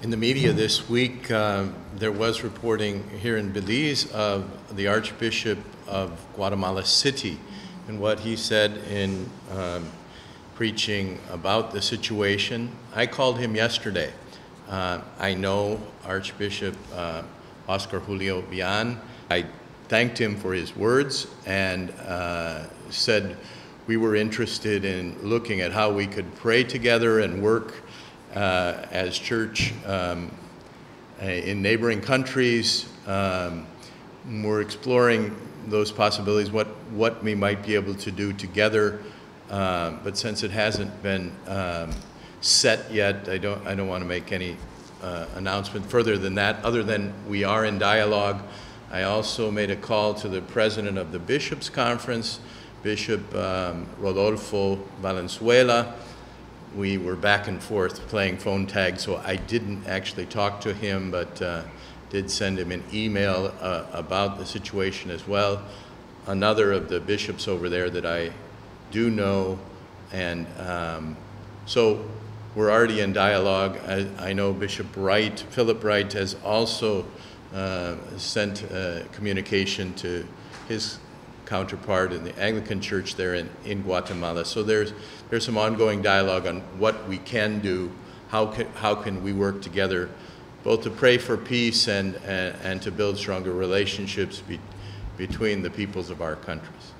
In the media this week, um, there was reporting here in Belize of the Archbishop of Guatemala City and what he said in um, preaching about the situation. I called him yesterday. Uh, I know Archbishop uh, Oscar Julio Vian. I thanked him for his words and uh, said we were interested in looking at how we could pray together and work uh, as church um, in neighboring countries. Um, we're exploring those possibilities, what, what we might be able to do together. Uh, but since it hasn't been um, set yet, I don't, I don't want to make any uh, announcement further than that, other than we are in dialogue. I also made a call to the president of the Bishops' Conference, Bishop um, Rodolfo Valenzuela. We were back and forth playing phone tag, so I didn't actually talk to him, but uh, did send him an email uh, about the situation as well. Another of the bishops over there that I do know, and um, so we're already in dialogue. I, I, know Bishop Wright, Philip Wright, has also uh, sent uh, communication to his counterpart in the Anglican Church there in, in Guatemala. So there's, there's some ongoing dialogue on what we can do, how can, how can we work together, both to pray for peace and, and, and to build stronger relationships be, between the peoples of our countries.